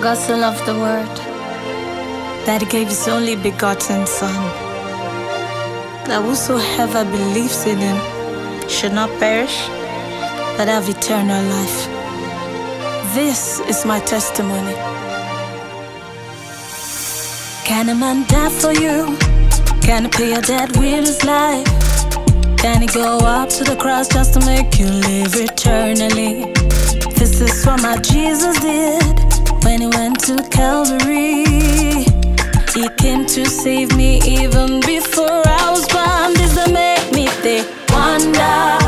God so loved the world that gave His only begotten Son, that whosoever believes in Him should not perish, but have eternal life. This is my testimony. Can a man die for you? Can he pay your debt with his life? Can he go up to the cross just to make you live eternally? This is what my Jesus did when he went to Calvary. He came to save me even before I was born. This that make me think, wonder.